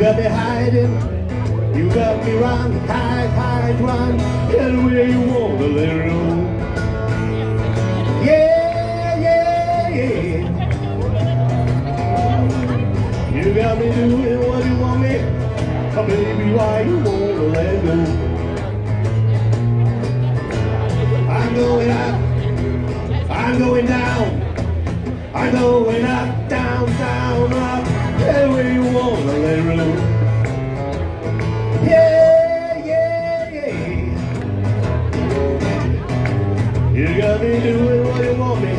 got me hiding. You got me run, hide, hide, run. get Anywhere you want let it. Yeah, yeah, yeah. You got me doing what you want me. Oh, baby, why you wanna let go? I'm going up. I'm going down. I'm going up, down, down, up. Anywhere you wanna let it. Yeah, yeah, yeah. You got me doing what you want me.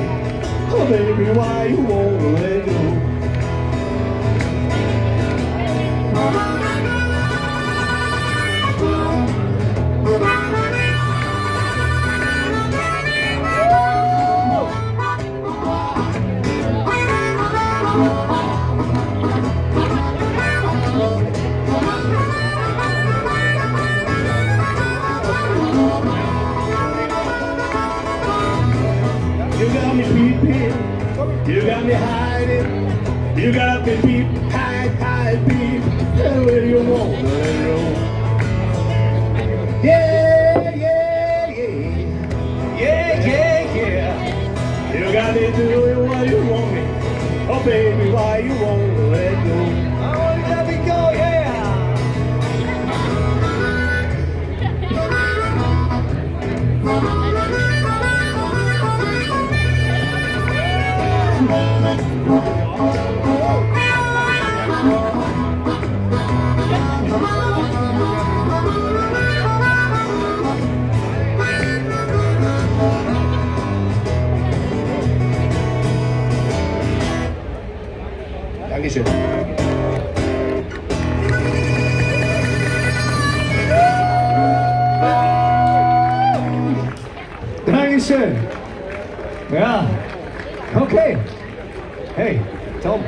Oh, baby, why you wanna let go? You got you got me hiding, you got me peep, hide, hide, peep, where you wanna it. Yeah, yeah, yeah, yeah, yeah, yeah. You got me doing what you want me. Oh baby, why you wanna let go? I want to let me go, yeah. Dankeschön. Dankeschön. Ja. Okay. Hey, Tom.